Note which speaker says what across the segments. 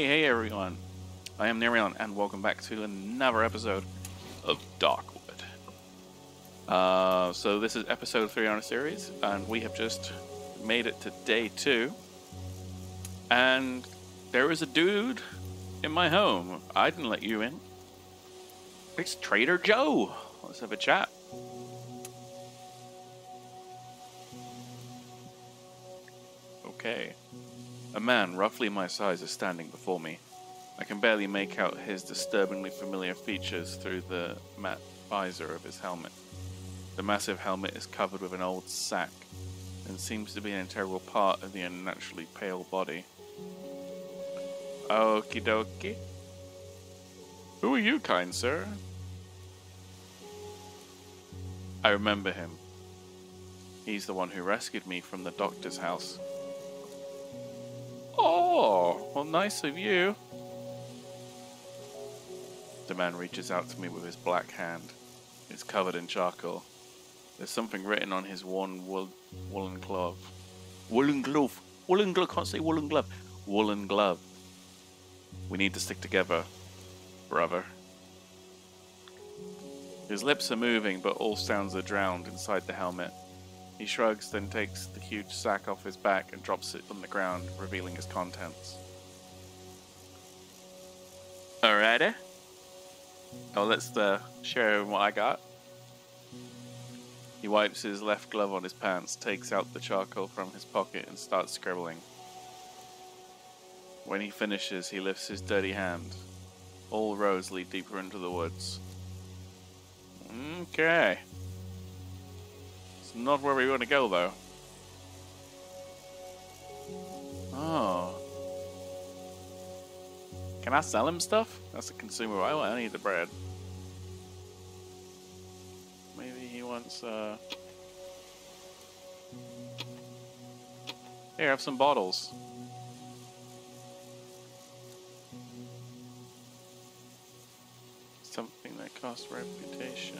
Speaker 1: Hey, hey everyone. I am Nierion, and welcome back to another episode of Darkwood. Uh, so this is episode 3 on a series, and we have just made it to day 2. And there is a dude in my home. I didn't let you in. It's Trader Joe. Let's have a chat. Okay. A man roughly my size is standing before me. I can barely make out his disturbingly familiar features through the matte visor of his helmet. The massive helmet is covered with an old sack and seems to be an integral part of the unnaturally pale body. Okie dokie. Who are you, kind sir? I remember him. He's the one who rescued me from the doctor's house. Oh, well, nice of you. The man reaches out to me with his black hand. It's covered in charcoal. There's something written on his worn wool, woolen glove. Woolen glove. Woolen glove. Can't say woolen glove. Woolen glove. We need to stick together, brother. His lips are moving, but all sounds are drowned inside the helmet. He shrugs, then takes the huge sack off his back and drops it on the ground, revealing its contents. Alrighty. Oh, let's uh, share what I got. He wipes his left glove on his pants, takes out the charcoal from his pocket, and starts scribbling. When he finishes, he lifts his dirty hand. All roads lead deeper into the woods. Okay. Not where we want to go, though. Oh. Can I sell him stuff? That's a consumer. I, I need the bread. Maybe he wants, uh... Here, have some bottles. Something that costs reputation.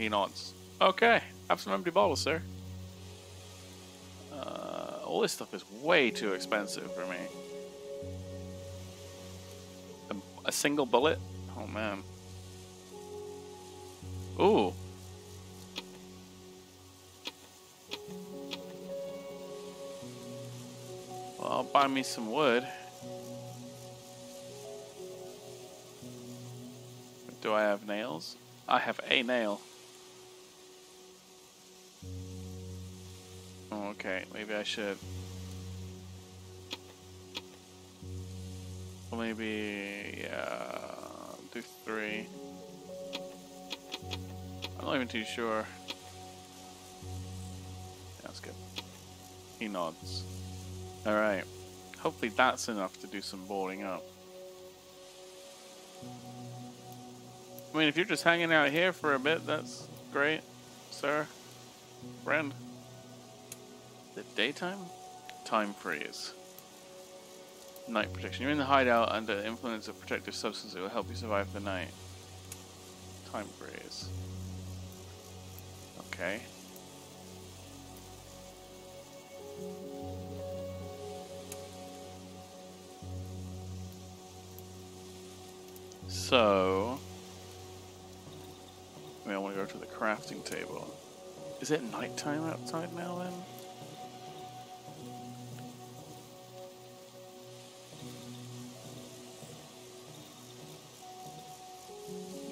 Speaker 1: He nods. Okay, have some empty bottles, sir. Uh, all this stuff is way too expensive for me. A, a single bullet? Oh man. Ooh. Well, I'll buy me some wood. Do I have nails? I have a nail. Okay, maybe I should. Maybe, yeah, do three. I'm not even too sure. That's good. He nods. Alright. Hopefully that's enough to do some boarding up. I mean, if you're just hanging out here for a bit, that's great, sir. Friend. Daytime? Time freeze. Night protection. You're in the hideout under the influence of protective substance that will help you survive the night. Time freeze. Okay. So, I mean, I want to go to the crafting table. Is it nighttime outside now then?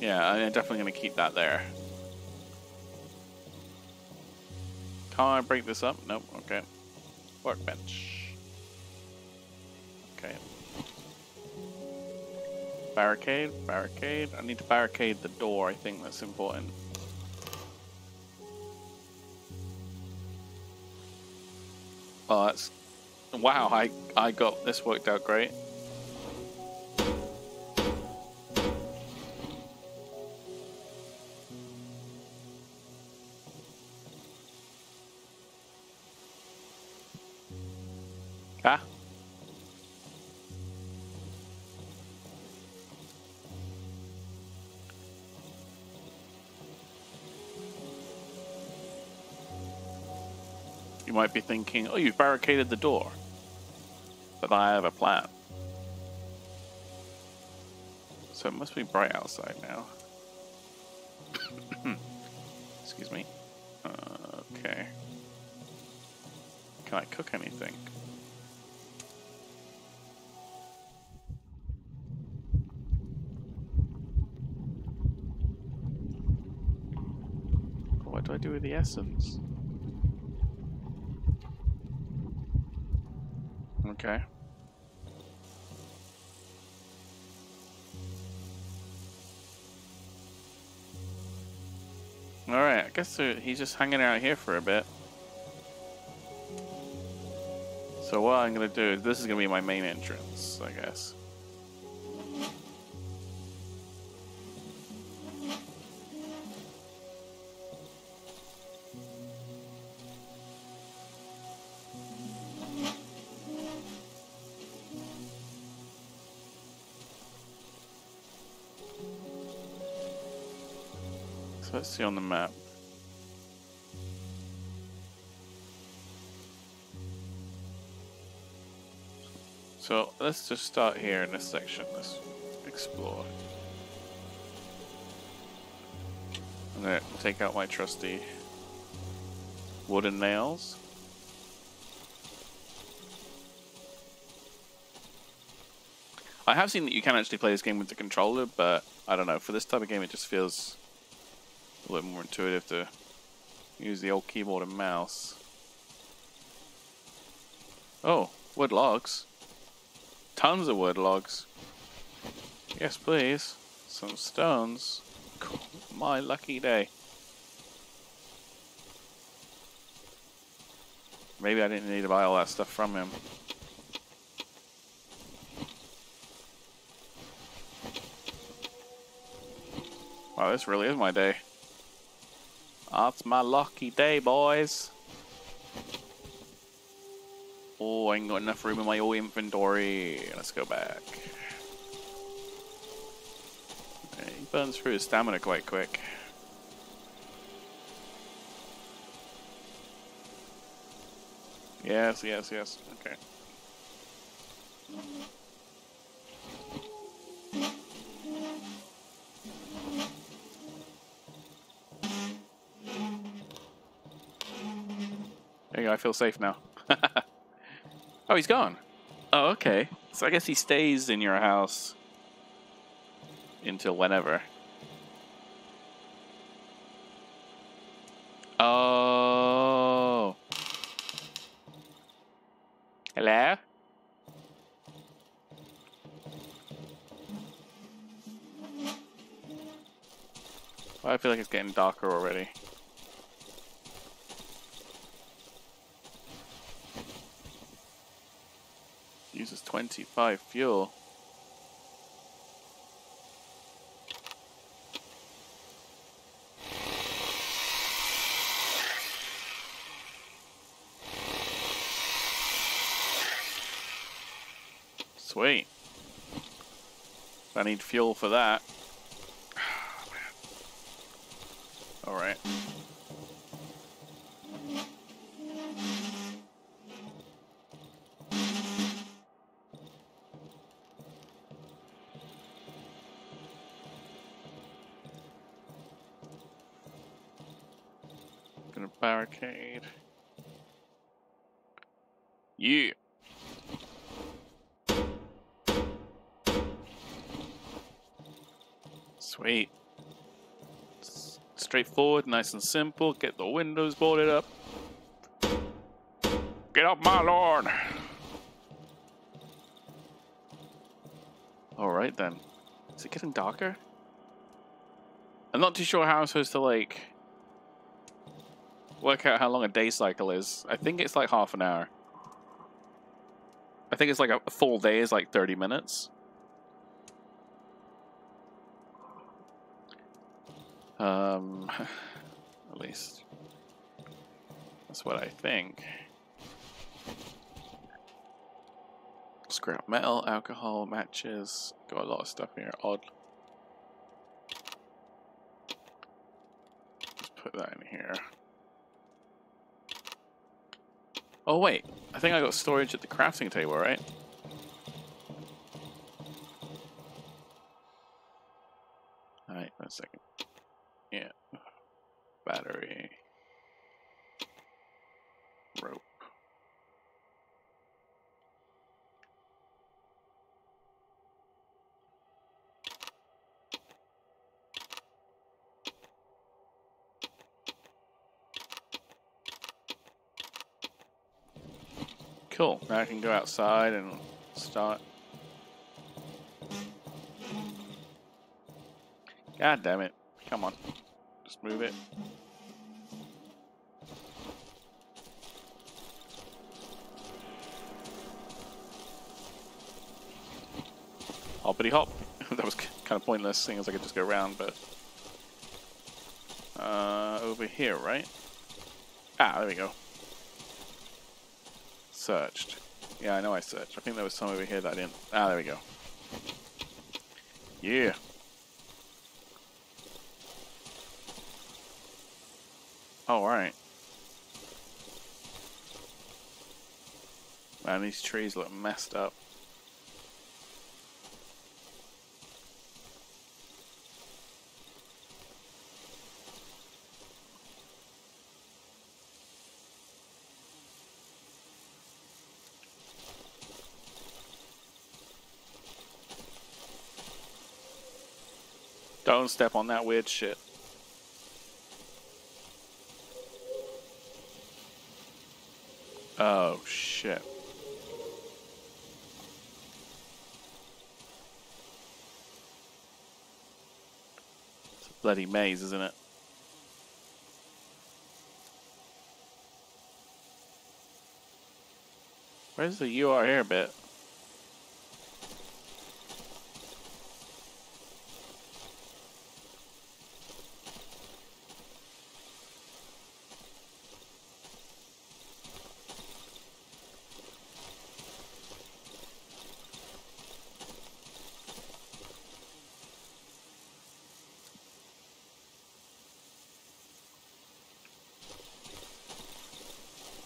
Speaker 1: Yeah, I'm definitely going to keep that there. Can I break this up? Nope, okay. Workbench. Okay. Barricade, barricade. I need to barricade the door, I think that's important. Oh, that's... Wow, I, I got this worked out great. Might be thinking, oh, you've barricaded the door. But I have a plan. So it must be bright outside now. Excuse me. Uh, okay. Can I cook anything? What do I do with the essence? Okay. Alright, I guess uh, he's just hanging out here for a bit. So what I'm gonna do is, this is gonna be my main entrance, I guess. See on the map. So let's just start here in this section. Let's explore. I'm gonna take out my trusty wooden nails. I have seen that you can actually play this game with the controller, but I don't know. For this type of game, it just feels a little more intuitive to use the old keyboard and mouse. Oh, wood logs. Tons of wood logs. Yes, please. Some stones. My lucky day. Maybe I didn't need to buy all that stuff from him. Wow, this really is my day. That's my lucky day, boys. Oh, I ain't got enough room in my old inventory. Let's go back. He burns through his stamina quite quick. Yes, yes, yes. Okay. There you I feel safe now. oh, he's gone. Oh, okay. So I guess he stays in your house until whenever. Oh. Hello? Well, I feel like it's getting darker already. 25 fuel. Sweet. I need fuel for that. Nice and simple. Get the windows boarded up. Get up, my lord! Alright then. Is it getting darker? I'm not too sure how I'm supposed to, like, work out how long a day cycle is. I think it's like half an hour. I think it's like a, full day is like 30 minutes. Um, at least that's what I think. Scrap metal, alcohol, matches. Got a lot of stuff here. Odd. Let's put that in here. Oh, wait. I think I got storage at the crafting table, right? Alright, one second. Yeah. Battery. Rope. Cool. Now I can go outside and start. God damn it. Come on. Just move it. Hoppity hop. that was kind of pointless, seeing as I could just go around, but... Uh, over here, right? Ah, there we go. Searched. Yeah, I know I searched. I think there was some over here that I didn't... Ah, there we go. Yeah. Oh, alright. Man, these trees look messed up. Don't step on that weird shit. Oh, shit. It's a bloody maze, isn't it? Where's the you are here bit?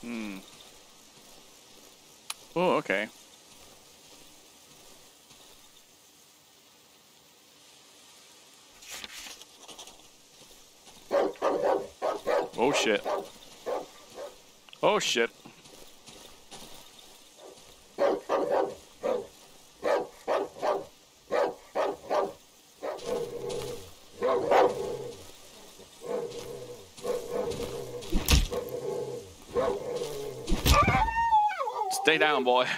Speaker 1: Hmm. Oh, okay. Oh shit. Oh shit. Stay down, boy.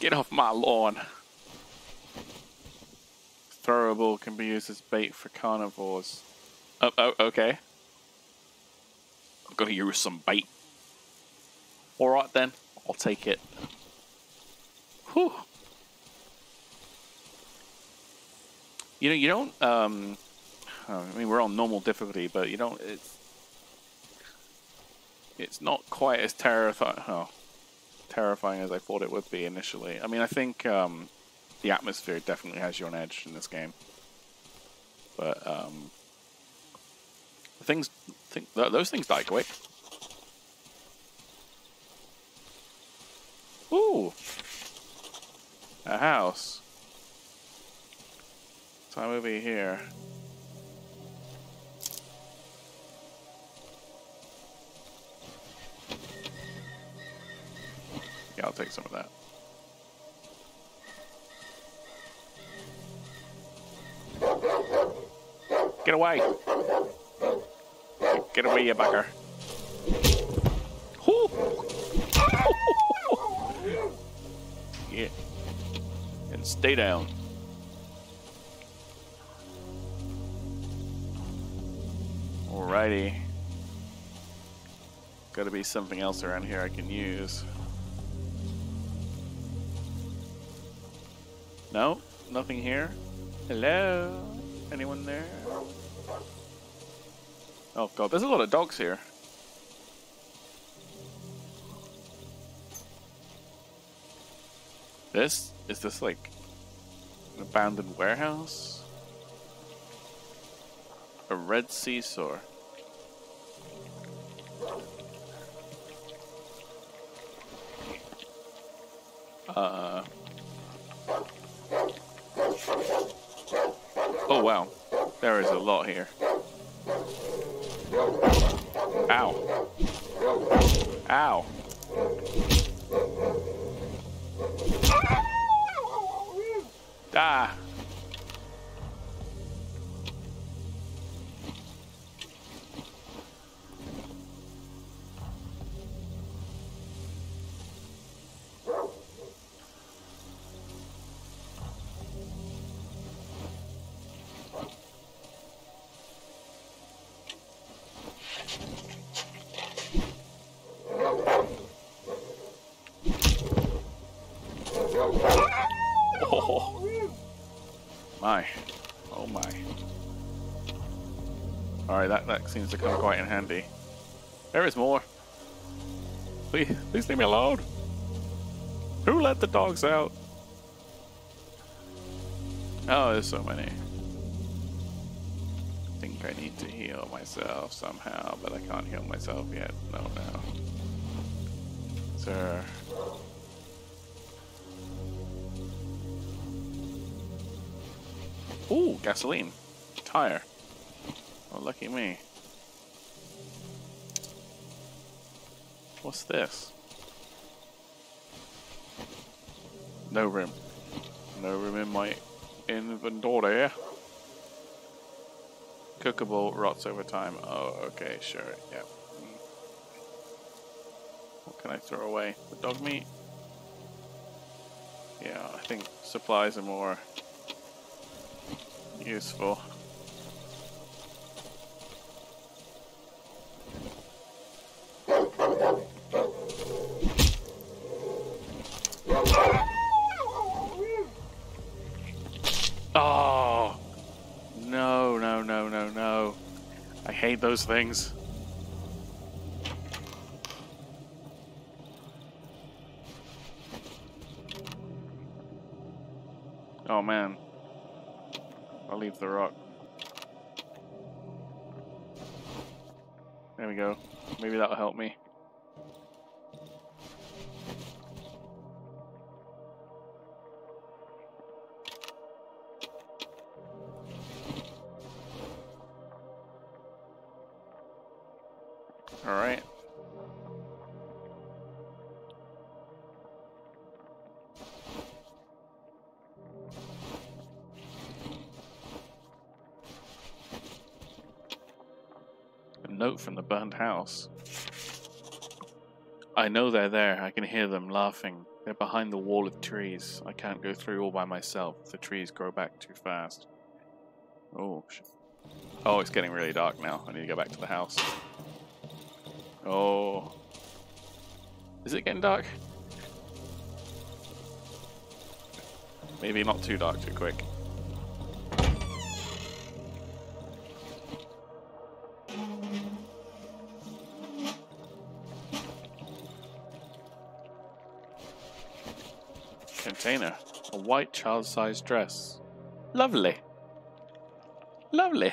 Speaker 1: Get off my lawn. Throwable can be used as bait for carnivores. Oh, oh okay. Gonna use some bait. Alright then, I'll take it. Whew. You know, you don't, um, I mean, we're on normal difficulty, but you don't, it's, it's not quite as terrifying. Oh, terrifying as I thought it would be initially. I mean, I think um, the atmosphere definitely has you on edge in this game. But um, things, th those things die quick. Ooh, a house. So I'm over here. Yeah, I'll take some of that. Get away! Get away, you bugger. yeah. And stay down. Alrighty. Gotta be something else around here I can use. No, nothing here. Hello? Anyone there? Oh god, there's a lot of dogs here. This? Is this like an abandoned warehouse? A red seesaw. Uh. Oh wow, there is a lot here. Ow. Ow. Ah. Oh. My. Oh my. Alright, that, that seems to come quite in handy. There is more. Please, please leave me alone. Who let the dogs out? Oh, there's so many. I think I need to heal myself somehow, but I can't heal myself yet. No, no. Sir. Ooh, gasoline. Tire. Oh, lucky me. What's this? No room. No room in my inventory. Cookable rots over time. Oh, okay, sure. Yeah. What can I throw away? The dog meat? Yeah, I think supplies are more useful. Oh! No, no, no, no, no. I hate those things. Note from the burned house. I know they're there. I can hear them laughing. They're behind the wall of trees. I can't go through all by myself. The trees grow back too fast. Oh, oh, it's getting really dark now. I need to go back to the house. Oh. Is it getting dark? Maybe not too dark too quick. Container. A white child-sized dress. Lovely. Lovely.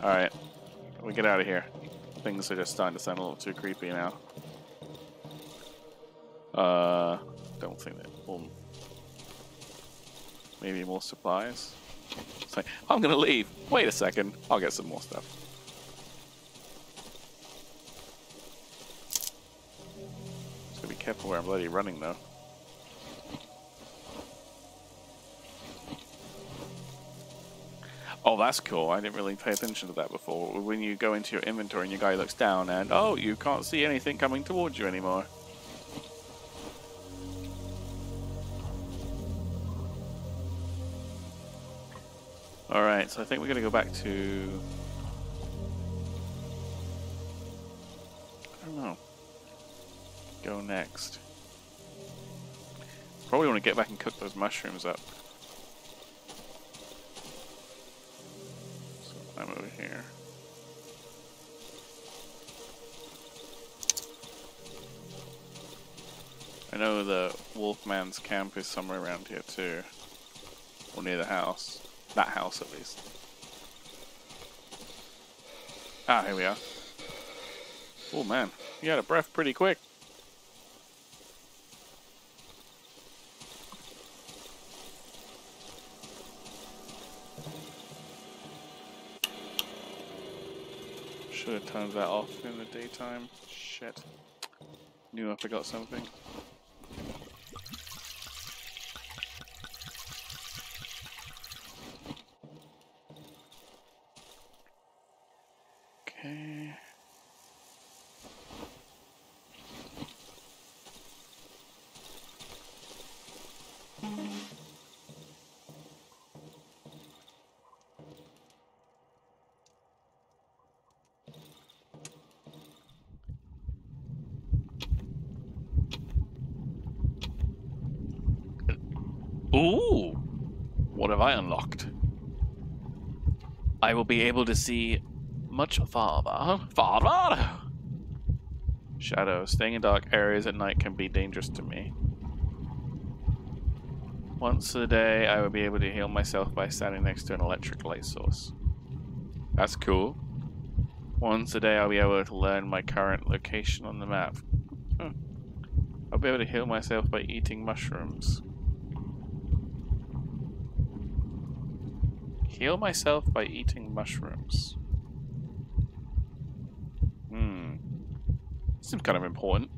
Speaker 1: Alright. We get out of here. Things are just starting to sound a little too creepy now. Uh, don't think that will. Maybe more supplies. It's like, I'm gonna leave. Wait a second. I'll get some more stuff. Just gotta be careful where I'm bloody running though. That's cool. I didn't really pay attention to that before. When you go into your inventory and your guy looks down and, oh, you can't see anything coming towards you anymore. Alright, so I think we're going to go back to... I don't know. Go next. Probably want to get back and cook those mushrooms up. Here. I know the Wolfman's camp is somewhere around here too. Or near the house. That house at least. Ah, here we are. Oh man, you had a breath pretty quick. Should have turned that off in the daytime. Shit. Knew I forgot something. Okay. Ooh! What have I unlocked? I will be able to see much farther. Farther! Shadows. Staying in dark areas at night can be dangerous to me. Once a day, I will be able to heal myself by standing next to an electric light source. That's cool. Once a day, I'll be able to learn my current location on the map. Hmm. I'll be able to heal myself by eating mushrooms. Heal myself by eating mushrooms. Hmm. Seems kind of important.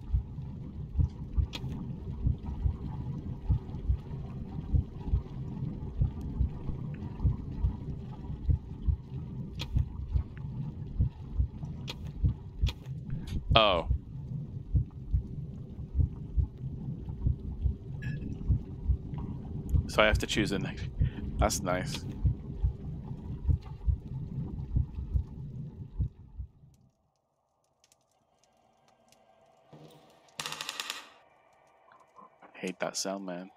Speaker 1: Oh. So I have to choose a next. That's nice. Hate that sound, man.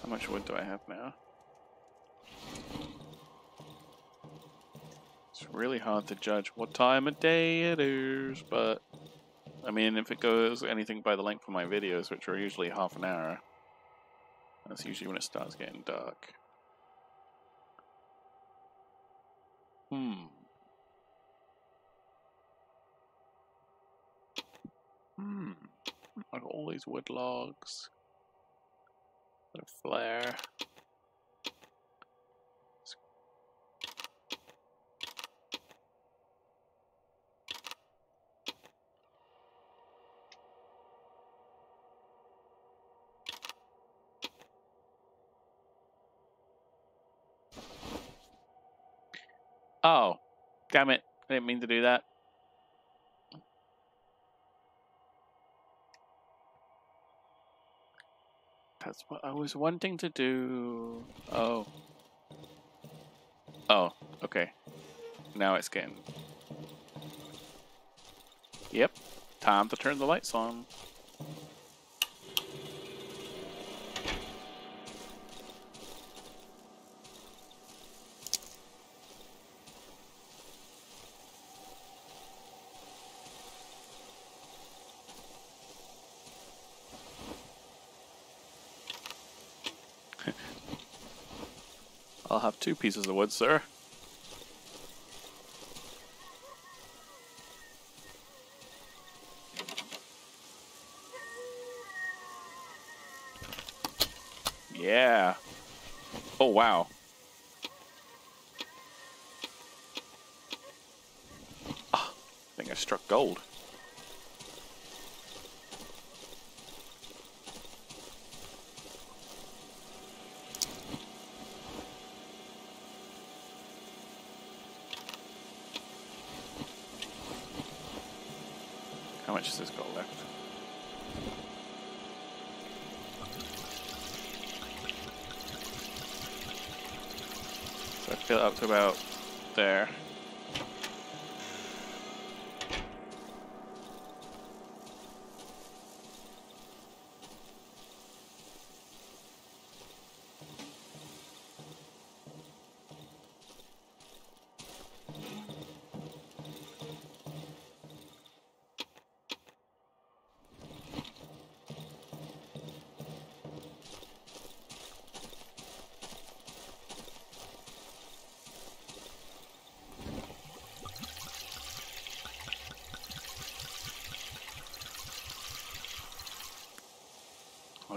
Speaker 1: How much wood do I have now? It's really hard to judge what time of day it is, but I mean, if it goes anything by the length of my videos, which are usually half an hour, that's usually when it starts getting dark. Hmm. Hmm. Got all these wood logs. A flare. Oh, damn it. I didn't mean to do that. That's what I was wanting to do. Oh. Oh, okay. Now it's getting... Yep. Time to turn the lights on. I'll have two pieces of wood, sir. Yeah. Oh, wow. Oh, I think I struck gold. How much has this got left? So I fill it up to about there.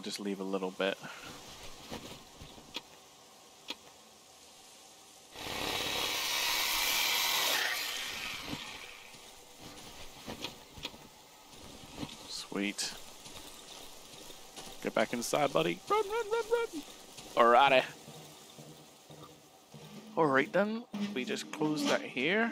Speaker 1: just leave a little bit. Sweet. Get back inside, buddy. Run, run, run, run! Alrighty. Alright then, we just close that here.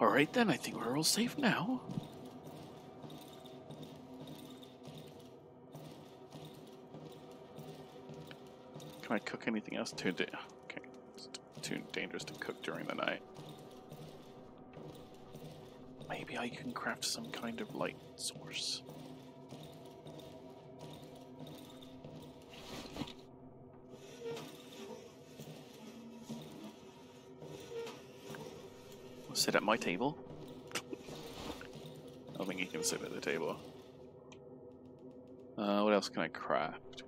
Speaker 1: All right then, I think we're all safe now. Can I cook anything else? Too da- okay, it's too dangerous to cook during the night. Maybe I can craft some kind of light source. Sit at my table. I don't think you can sit at the table. Uh, what else can I craft?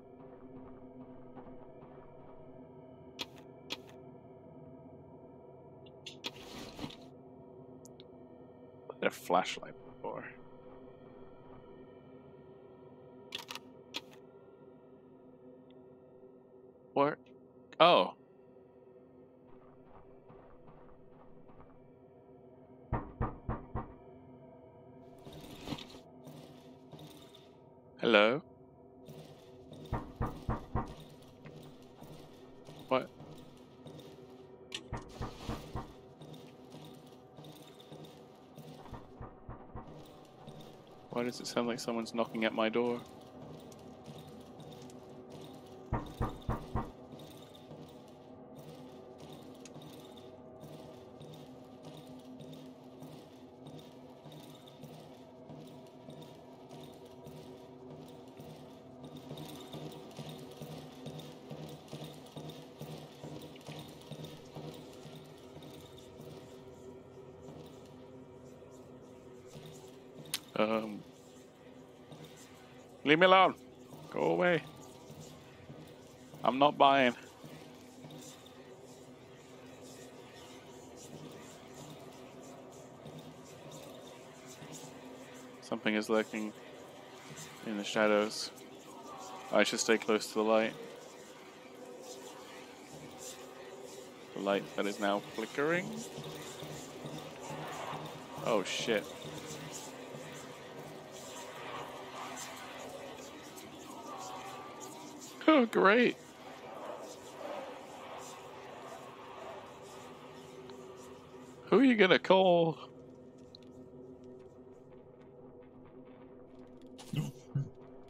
Speaker 1: A flashlight Hello? What? Why does it sound like someone's knocking at my door? Leave me alone. Go away. I'm not buying. Something is lurking in the shadows. I should stay close to the light. The light that is now flickering. Oh shit. Oh, great. Who are you gonna call?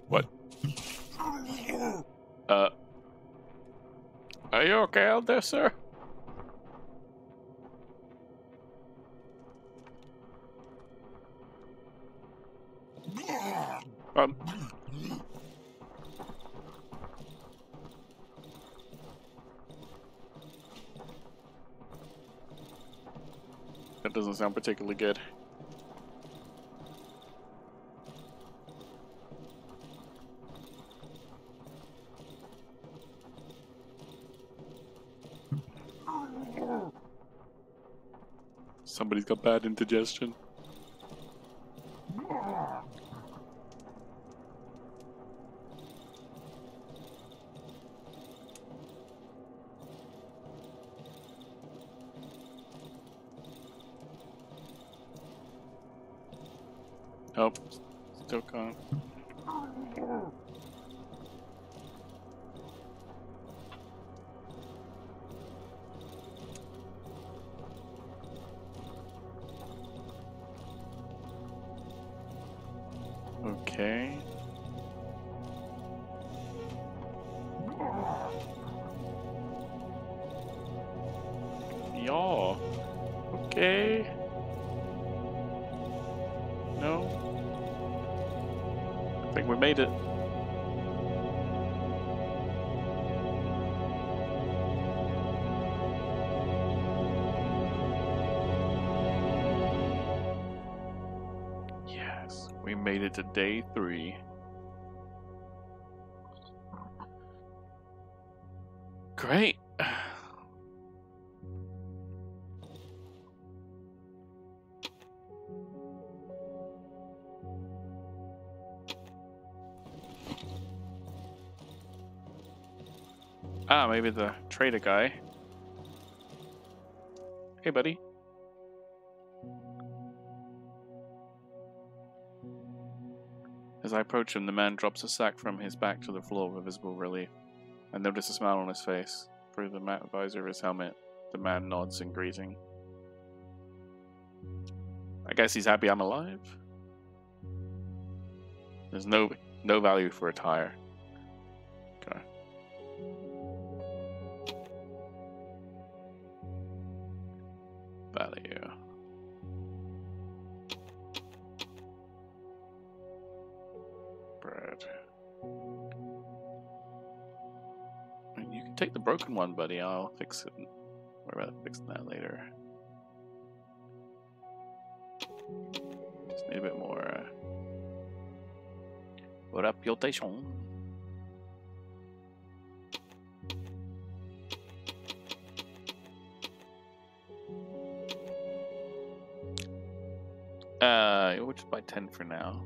Speaker 1: What? Uh. Are you okay out there, sir? Doesn't sound particularly good. Somebody's got bad indigestion. We made it to day three. Great. Ah, maybe the trader guy. Hey, buddy. As I approach him, the man drops a sack from his back to the floor with visible relief. I notice a smile on his face. Through the matte visor of his helmet, the man nods in greeting. I guess he's happy I'm alive. There's no no value for a tire. Okay. Value. Take the broken one, buddy. I'll fix it. Worry about fixing that later. Just need a bit more. Uh, reputation. Uh, we'll just buy 10 for now.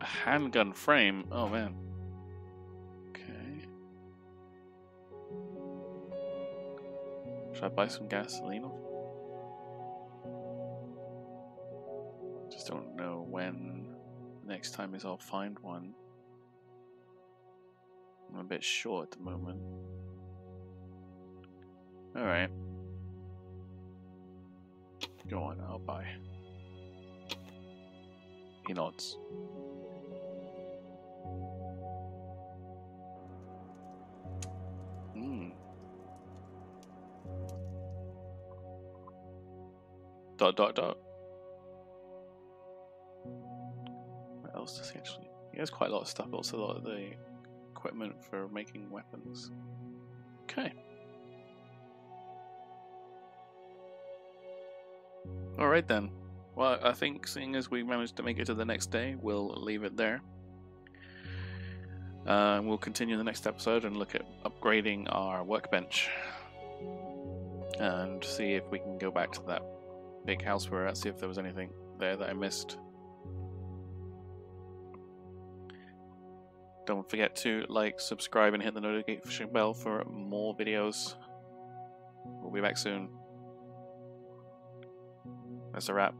Speaker 1: A handgun frame? Oh man. Should I buy some gasoline? Just don't know when next time is I'll find one. I'm a bit short at the moment. Alright. Go on, I'll buy. He nods. Dot dot dot. What else does he actually? He has quite a lot of stuff, also a lot of the equipment for making weapons. Okay. Alright then. Well, I think seeing as we managed to make it to the next day, we'll leave it there. Uh, we'll continue the next episode and look at upgrading our workbench and see if we can go back to that big house we were at, see if there was anything there that I missed. Don't forget to like, subscribe, and hit the notification bell for more videos. We'll be back soon. That's a wrap.